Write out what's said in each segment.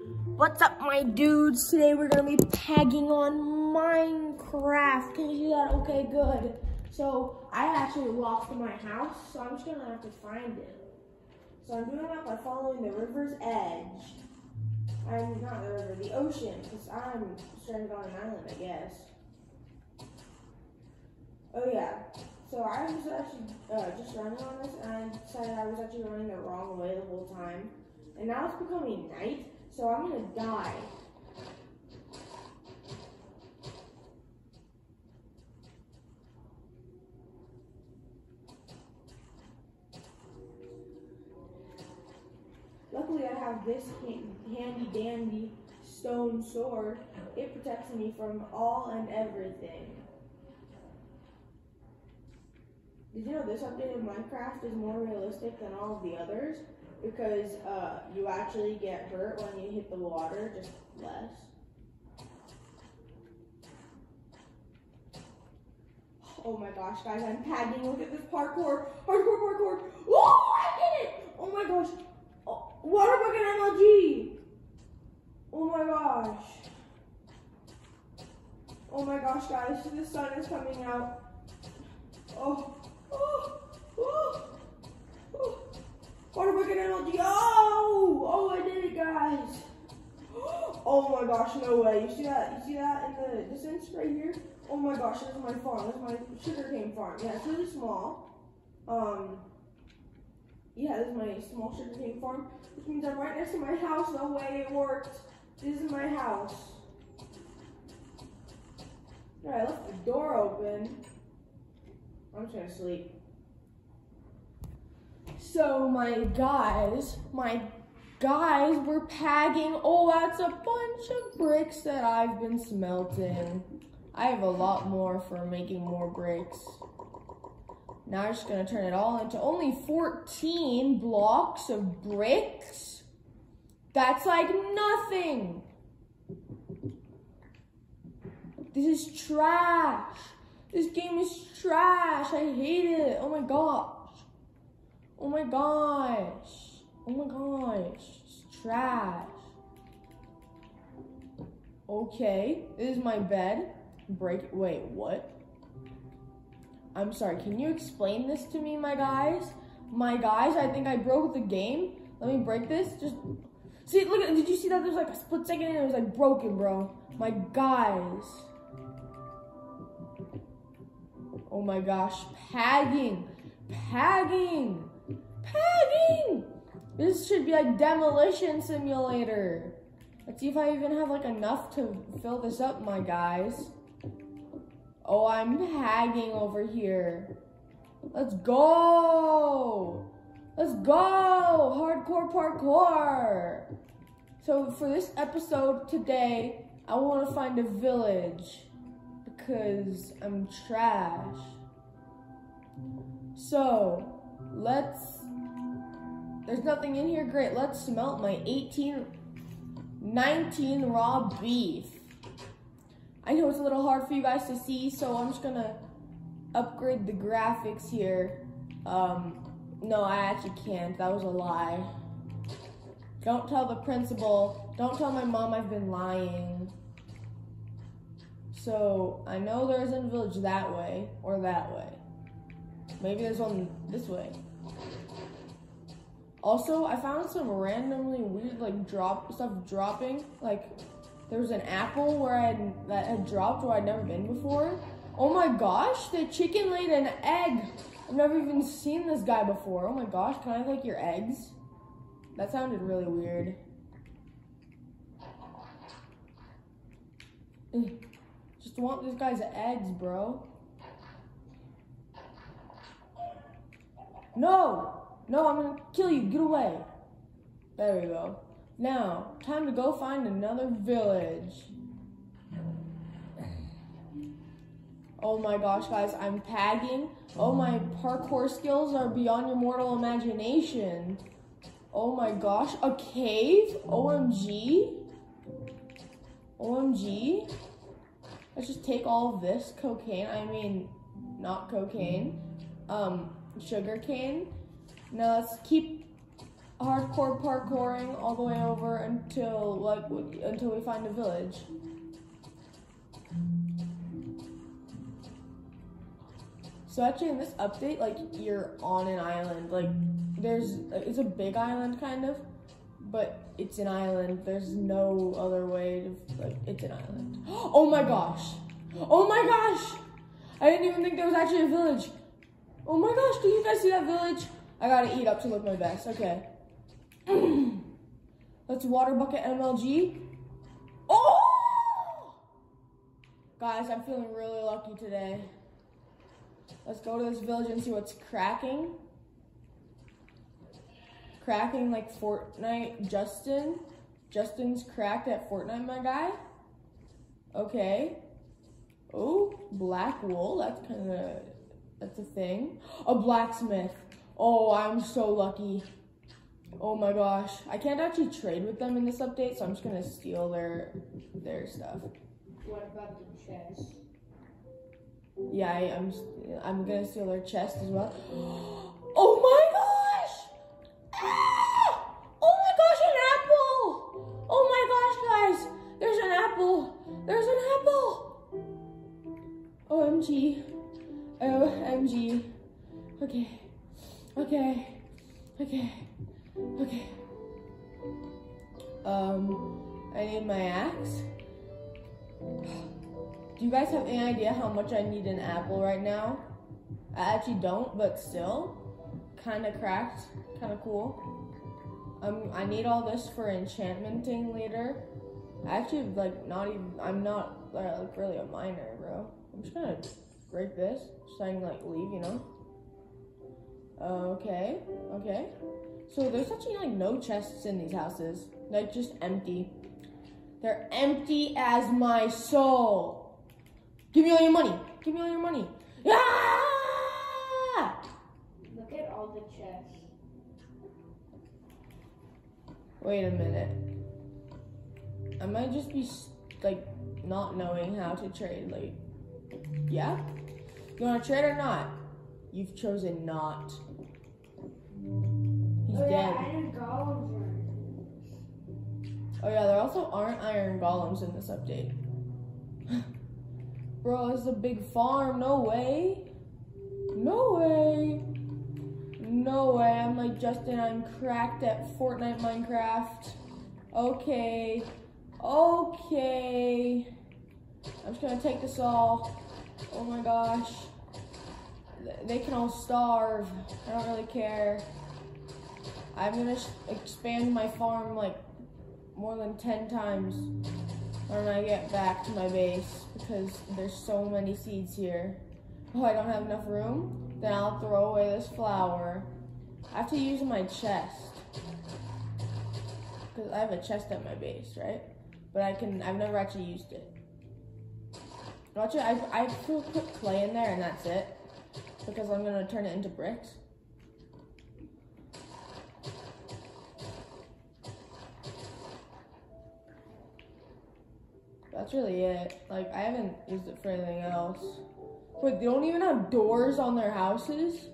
What's up, my dudes? Today we're gonna be tagging on Minecraft. Can you see that? Okay, good. So I actually lost my house, so I'm just gonna have to find it. So I'm doing that by following the river's edge. I'm not the river, the ocean, because I'm stranded on an island, I guess. Oh yeah. So I was actually uh, just running on this, and I decided I was actually running the wrong way the whole time. And now it's becoming night, so I'm gonna die. Luckily, I have this handy dandy stone sword. It protects me from all and everything. Did you know this update of Minecraft is more realistic than all of the others? Because uh, you actually get hurt when you hit the water, just less. Oh my gosh, guys, I'm tagging. Look at this parkour. Hardcore parkour. Oh, I did it! Oh my gosh. Oh, water bucket MLG. Oh my gosh. Oh my gosh, guys, the sun is coming out. Oh. Oh, oh, oh. Water bucket MLG. Oh, oh, I did it, guys. Oh my gosh, no way. You see that? You see that in the distance right here? Oh my gosh, this is my farm. This is my sugarcane farm. Yeah, it's really small. Um, yeah, this is my small sugarcane farm, which means I'm right next to my house. No way it worked. This is my house. I left the door open. I'm just gonna sleep. So my guys, my guys were pagging. Oh, that's a bunch of bricks that I've been smelting. I have a lot more for making more bricks. Now I'm just gonna turn it all into only 14 blocks of bricks. That's like nothing. This is trash. This game is trash. I hate it. Oh my gosh. Oh my gosh. Oh my gosh. It's trash. Okay. This is my bed. Break it. Wait, what? I'm sorry. Can you explain this to me, my guys? My guys, I think I broke the game. Let me break this. Just see. Look. Did you see that? There's like a split second and it was like broken, bro. My guys. Oh my gosh, pagging, pagging, pagging. This should be like demolition simulator. Let's see if I even have like enough to fill this up, my guys. Oh, I'm pagging over here. Let's go. Let's go. Hardcore parkour. So for this episode today, I want to find a village because I'm trash. So, let's, there's nothing in here, great. Let's smelt my 18, 19 raw beef. I know it's a little hard for you guys to see, so I'm just gonna upgrade the graphics here. Um, no, I actually can't, that was a lie. Don't tell the principal, don't tell my mom I've been lying. So I know there isn't a village that way or that way. Maybe there's one this way. Also, I found some randomly weird like drop stuff dropping. Like there was an apple where I had, that had dropped where I'd never been before. Oh my gosh, the chicken laid an egg. I've never even seen this guy before. Oh my gosh, can I like your eggs? That sounded really weird. Just want this guy's eggs, bro. No! No, I'm gonna kill you. Get away. There we go. Now, time to go find another village. Oh my gosh, guys, I'm tagging. Oh, my parkour skills are beyond your mortal imagination. Oh my gosh, a cave? OMG? OMG? Let's just take all this cocaine. I mean, not cocaine. Um, sugar cane. Now let's keep hardcore parkouring all the way over until like until we find a village. So actually, in this update, like you're on an island. Like there's, it's a big island kind of, but it's an island. There's no other way to like. It's an island. Oh my gosh! Oh my gosh! I didn't even think there was actually a village. Oh my gosh! Do you guys see that village? I gotta eat up to look my best. Okay. Let's water bucket MLG. Oh! Guys, I'm feeling really lucky today. Let's go to this village and see what's cracking. Cracking like Fortnite Justin. Justin's cracked at Fortnite, my guy. Okay. Oh, black wool. That's kind of that's a thing. A blacksmith. Oh, I'm so lucky. Oh my gosh. I can't actually trade with them in this update, so I'm just gonna steal their their stuff. What about the chest? Yeah, I, I'm I'm gonna steal their chest as well. Do you guys have any idea how much I need an apple right now? I actually don't, but still, kind of cracked, kind of cool. Um, I need all this for enchantmenting later. I actually like not even. I'm not uh, like really a miner, bro. I'm just gonna break this so I can like leave, you know. Okay, okay. So there's actually like no chests in these houses. They're just empty. They're empty as my soul. Give me all your money. Give me all your money. Yeah! Look at all the chests. Wait a minute. I might just be like not knowing how to trade. Like, yeah? You want to trade or not? You've chosen not. He's oh dead. yeah, iron golems Oh yeah, there also aren't iron golems in this update. Bro, it's a big farm. No way. No way. No way. I'm like Justin. I'm cracked at Fortnite Minecraft. Okay. Okay. I'm just gonna take this all. Oh my gosh. They can all starve. I don't really care. I'm gonna expand my farm like more than 10 times when I get back to my base because there's so many seeds here. Oh, I don't have enough room? Then I'll throw away this flower. I have to use my chest. Because I have a chest at my base, right? But I can, I've never actually used it. Watch it, I, I put put clay in there and that's it. Because I'm gonna turn it into bricks. That's really it. Like, I haven't used it for anything else. Wait, they don't even have doors on their houses?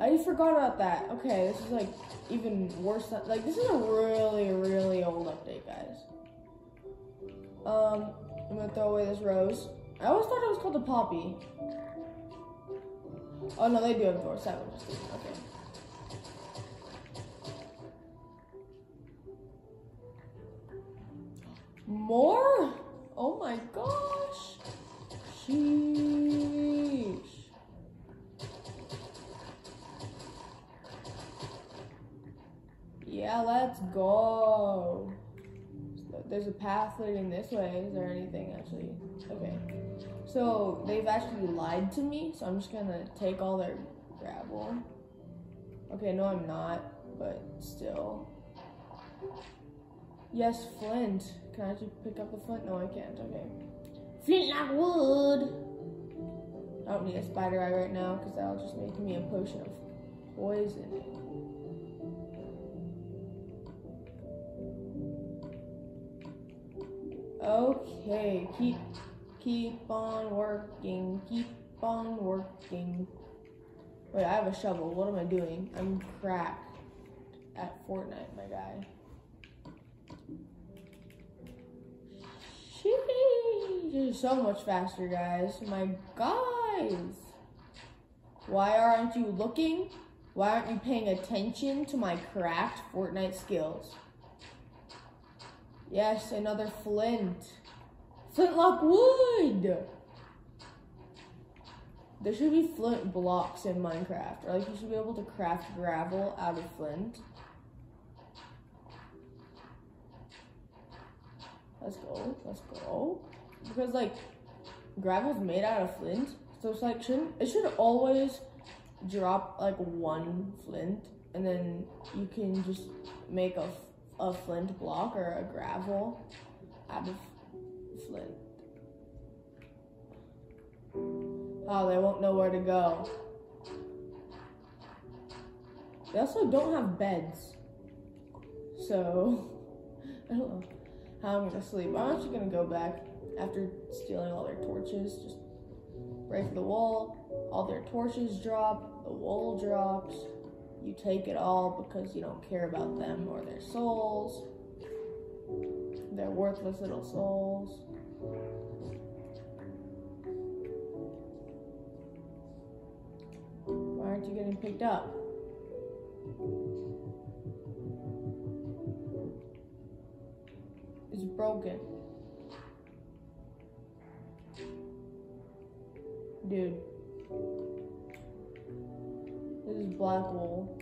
I forgot about that. Okay, this is like even worse than, like, this is a really, really old update, guys. Um, I'm gonna throw away this rose. I always thought it was called a poppy. Oh no, they do have doors. That one just. Okay. More? Oh my gosh. Sheesh. Yeah, let's go. There's a path leading this way. Is there anything actually? Okay. So they've actually lied to me, so I'm just gonna take all their gravel. Okay, no, I'm not, but still. Yes, flint. Can I actually pick up a flint? No, I can't. Okay. Flint like wood. I don't need a spider eye right now because that'll just make me a potion of poison. Okay, keep keep on working, keep on working. Wait, I have a shovel. What am I doing? I'm cracked at Fortnite, my guy. Sheesh, you're so much faster, guys. My guys. Why aren't you looking? Why aren't you paying attention to my cracked Fortnite skills? Yes, another flint. Flintlock wood! There should be flint blocks in Minecraft. Or like you should be able to craft gravel out of flint. Let's go. Let's go. Because like gravel's made out of flint. So it's like shouldn't it should always drop like one flint and then you can just make a, a flint block or a gravel out of flint. Oh, they won't know where to go. They also don't have beds. So, I don't know I'm gonna sleep. I'm actually gonna go back after stealing all their torches. Just break the wall. All their torches drop. The wool drops. You take it all because you don't care about them or their souls. They're worthless little souls. Why aren't you getting picked up? Broken. Dude. This is black wool.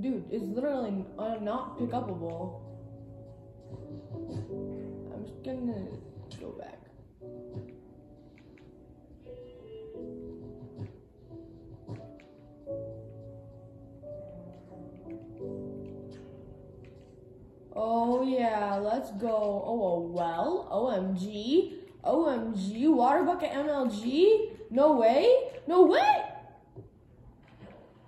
Dude, it's literally not pick upable. I'm just gonna go back. Let's go. Oh well. OMG. OMG. Water bucket MLG. No way. No way.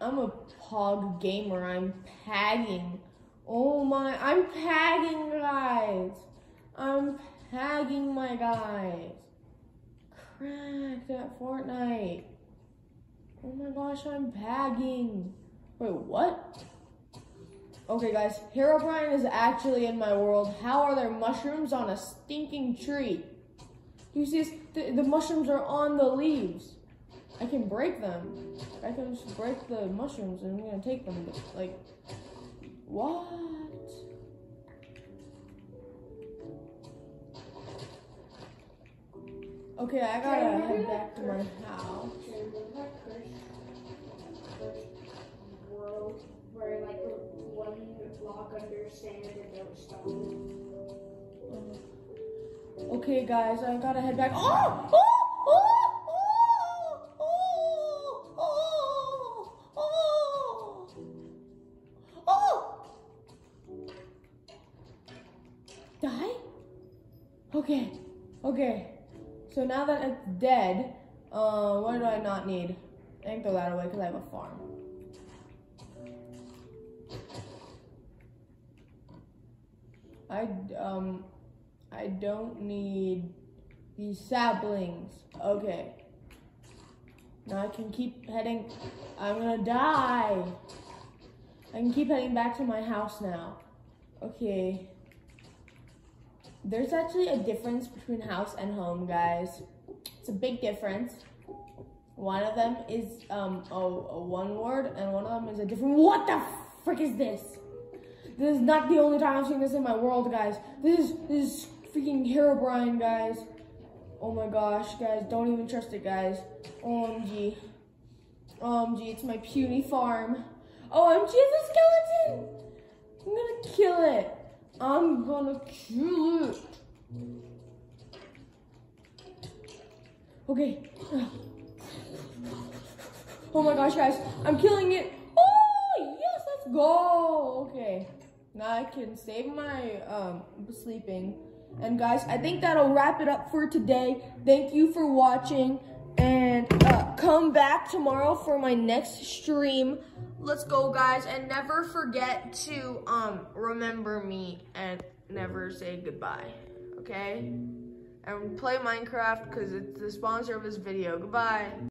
I'm a pog gamer. I'm pagging. Oh my, I'm pagging, guys. I'm pagging my guys. Cracked at Fortnite. Oh my gosh, I'm pagging. Wait, what? Okay, guys, Herobrine is actually in my world. How are there mushrooms on a stinking tree? You see this? The, the mushrooms are on the leaves. I can break them. I can just break the mushrooms and I'm gonna take them. But, like, what? Okay, I gotta head back to my house. Remember that cursed, cursed world where like the one block under sand and stone. Okay, guys, I gotta head back. Oh! Oh! Oh! oh! oh! Die? Okay, okay. So now that it's dead, uh, what do I not need? I think throw that way because I have a farm. I um I don't need these saplings. Okay. Now I can keep heading. I'm gonna die. I can keep heading back to my house now. Okay. There's actually a difference between house and home, guys. It's a big difference. One of them is um a, a one word, and one of them is a different. What the frick is this? This is not the only time I've seen this in my world, guys. This is this is freaking Herobrine, guys. Oh my gosh, guys, don't even trust it, guys. OMG. OMG, it's my puny farm. OMG, it's a skeleton! I'm gonna kill it. I'm gonna kill it. Okay. Oh my gosh, guys, I'm killing it. Go. Okay. Now I can save my um sleeping. And guys, I think that'll wrap it up for today. Thank you for watching and uh, come back tomorrow for my next stream. Let's go, guys, and never forget to um remember me and never say goodbye. Okay? and play Minecraft because it's the sponsor of this video. Goodbye.